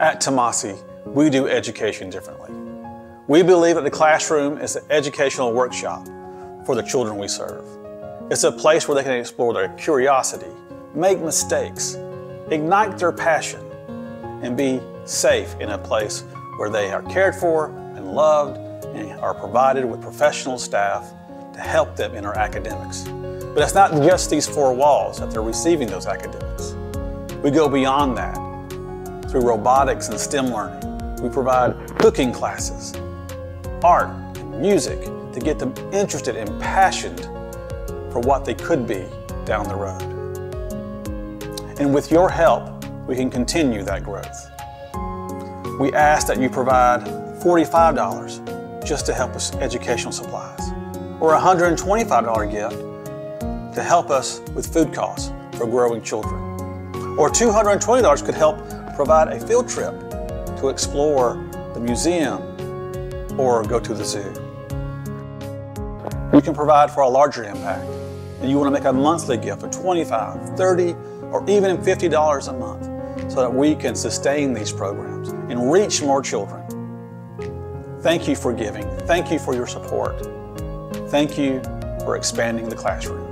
At Tamassee, we do education differently. We believe that the classroom is an educational workshop for the children we serve. It's a place where they can explore their curiosity, make mistakes, ignite their passion, and be safe in a place where they are cared for and loved and are provided with professional staff to help them in their academics. But it's not just these four walls that they're receiving those academics. We go beyond that through robotics and STEM learning. We provide cooking classes, art, and music to get them interested and passionate for what they could be down the road. And with your help, we can continue that growth. We ask that you provide $45 just to help us educational supplies, or a $125 gift to help us with food costs for growing children. Or $220 could help provide a field trip to explore the museum or go to the zoo. You can provide for a larger impact and you want to make a monthly gift of 25, 30, or even $50 a month so that we can sustain these programs and reach more children. Thank you for giving. Thank you for your support. Thank you for expanding the classroom.